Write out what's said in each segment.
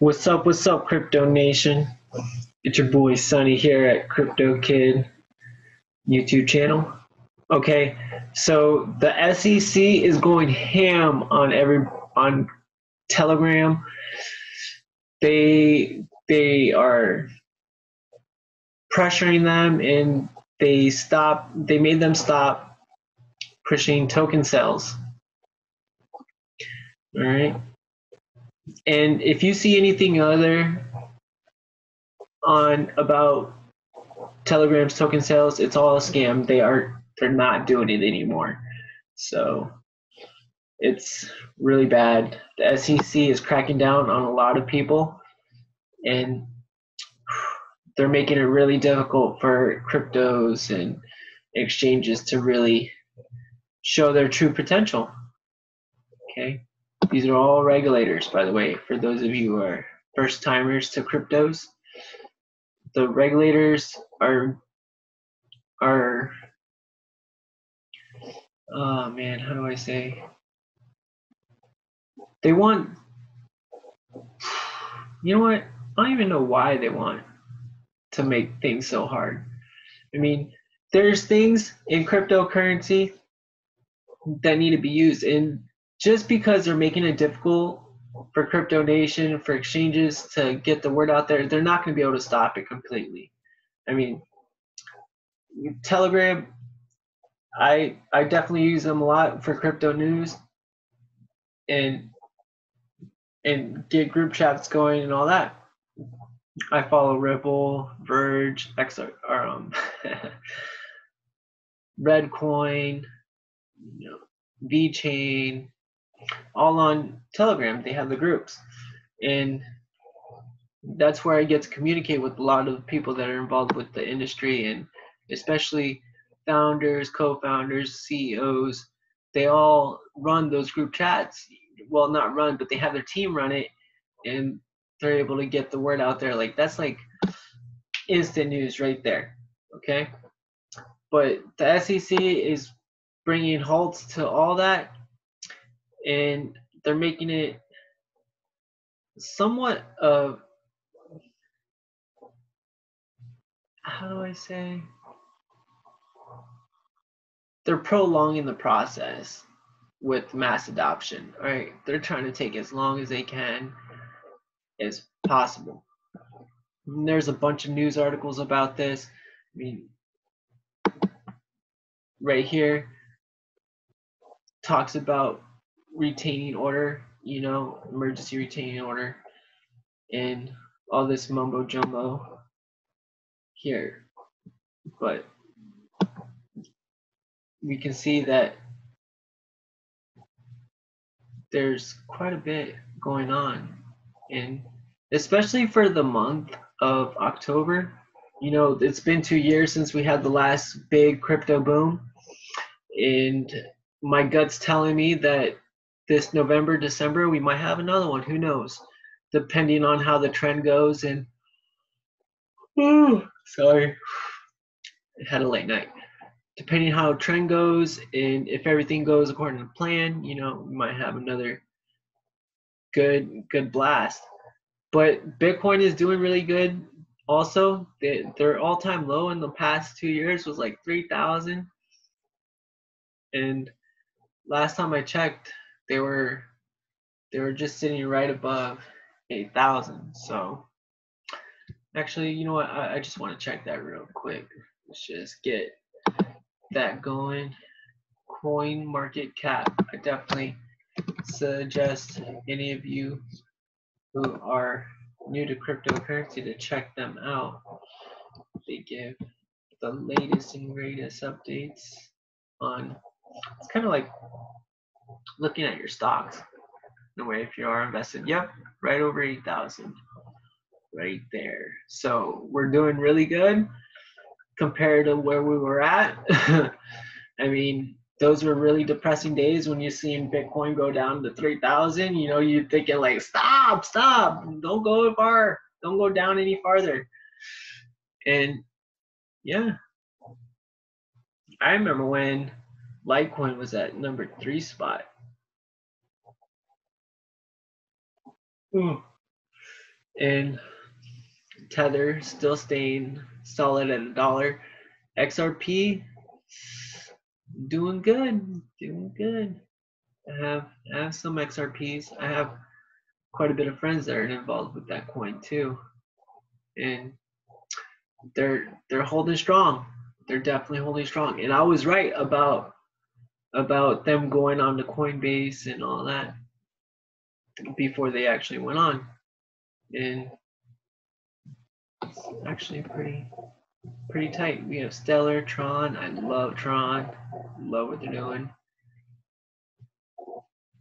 What's up? What's up, Crypto Nation? It's your boy Sonny here at Crypto Kid YouTube channel. Okay, so the SEC is going ham on every on Telegram. They they are pressuring them and they stop they made them stop pushing token sales. All right. And if you see anything other on about Telegram's token sales, it's all a scam. They are they're not doing it anymore. So it's really bad. The SEC is cracking down on a lot of people and they're making it really difficult for cryptos and exchanges to really show their true potential. Okay. These are all regulators, by the way, for those of you who are first timers to cryptos. The regulators are are oh man, how do I say? They want you know what? I don't even know why they want to make things so hard. I mean, there's things in cryptocurrency that need to be used and just because they're making it difficult for crypto nation for exchanges to get the word out there they're not going to be able to stop it completely. I mean telegram i i definitely use them a lot for crypto news and and get group chats going and all that. I follow ripple verge xr um Reddcoin you know all on Telegram. They have the groups, and that's where I get to communicate with a lot of people that are involved with the industry, and especially founders, co-founders, CEOs. They all run those group chats. Well, not run, but they have their team run it, and they're able to get the word out there. Like that's like instant news right there. Okay, but the SEC is bringing halts to all that and they're making it somewhat of how do I say? They're prolonging the process with mass adoption. Right? They're trying to take as long as they can as possible. And there's a bunch of news articles about this. I mean, right here talks about retaining order, you know, emergency retaining order, and all this mumbo jumbo here. But we can see that there's quite a bit going on, and especially for the month of October. You know, it's been two years since we had the last big crypto boom, and my gut's telling me that this November, December, we might have another one. Who knows? Depending on how the trend goes. And sorry, I had a late night. Depending how trend goes and if everything goes according to plan, you know, we might have another good good blast. But Bitcoin is doing really good. Also, they, their all-time low in the past two years was like 3,000, and last time I checked, they were they were just sitting right above 8,000. So actually, you know what? I, I just want to check that real quick. Let's just get that going. CoinMarketCap. I definitely suggest any of you who are new to cryptocurrency to check them out. They give the latest and greatest updates on it's kind of like looking at your stocks in a way if you are invested. Yep right over 8000 right there. So we're doing really good compared to where we were at. I mean those were really depressing days when you're seeing bitcoin go down to 3000 you know you're thinking like stop stop. Don't go far. Don't go down any farther. And yeah. I remember when litecoin was at number three spot hmm. And Tether still staying solid at a dollar. XRP doing good, doing good. I have I have some XRPs. I have quite a bit of friends that are involved with that coin too, and they're they're holding strong. They're definitely holding strong. And I was right about about them going on to Coinbase and all that before they actually went on. And it's actually pretty pretty tight. We have Stellar, Tron. I love Tron. Love what they're doing.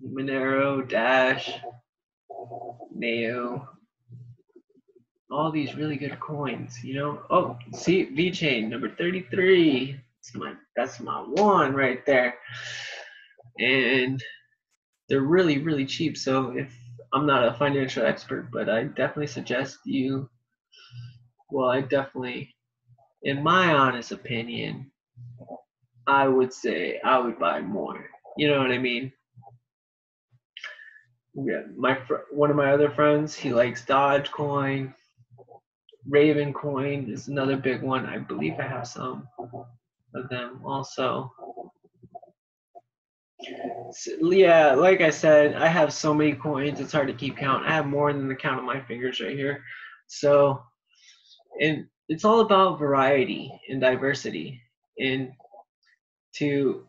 Monero, Dash, Neo. All these really good coins, you know. Oh, see VeChain number 33. That's my that's my one right there. And they're really, really cheap. So if I'm not a financial expert, but I definitely suggest you well, I definitely in my honest opinion, I would say I would buy more. You know what I mean? Yeah, my fr- one of my other friends, he likes Dogecoin. Raven Coin is another big one. I believe I have some of them also. So, yeah, like I said, I have so many coins, it's hard to keep count. I have more than the count of my fingers right here. So, and it's all about variety and diversity and to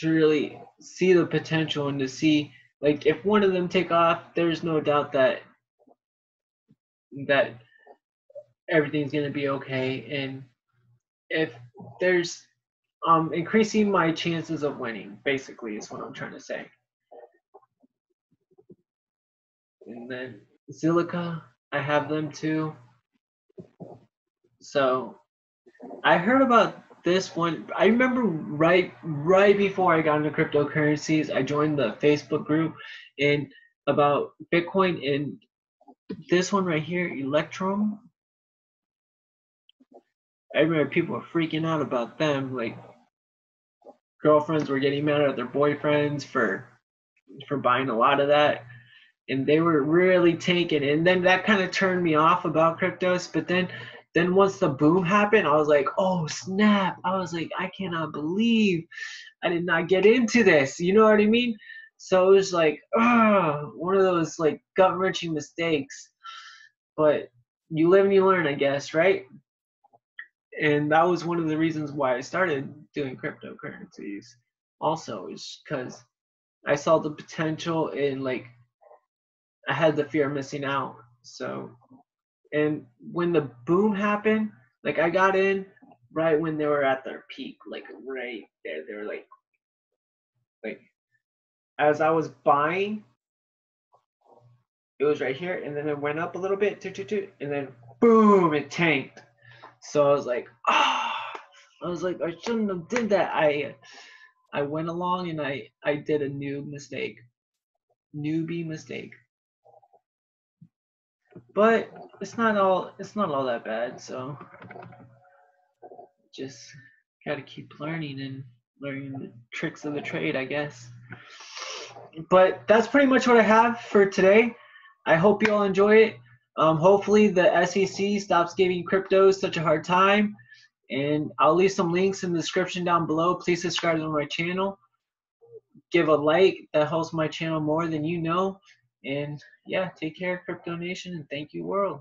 to really see the potential and to see like if one of them take off there's no doubt that that everything's going to be okay and if there's um increasing my chances of winning basically is what i'm trying to say and then Zilliqa i have them too so I heard about this one. I remember right right before I got into cryptocurrencies, I joined the Facebook group and about Bitcoin and this one right here, Electrum. I remember people were freaking out about them. Like girlfriends were getting mad at their boyfriends for for buying a lot of that. And they were really tanking. And then that kind of turned me off about cryptos. But then then once the boom happened, I was like, oh snap. I was like, I cannot believe I did not get into this. You know what I mean? So it was like, ugh, one of those like gut wrenching mistakes. But you live and you learn, I guess, right? And that was one of the reasons why I started doing cryptocurrencies also, is because I saw the potential in like I had the fear of missing out. So and when the boom happened, like I got in right when they were at their peak, like right there. They were like, like as I was buying, it was right here, and then it went up a little bit, and then boom, it tanked. So I was like, ah, oh. I was like, I shouldn't have did that. I I went along and I I did a new mistake, newbie mistake. But it's not all it's not all that bad, so just gotta keep learning and learning the tricks of the trade, I guess. But that's pretty much what I have for today. I hope you all enjoy it. Um, hopefully the SEC stops giving cryptos such a hard time. And I'll leave some links in the description down below. Please subscribe to my channel. Give a like. That helps my channel more than you know. And yeah, take care, Crypto Nation, and thank you, world.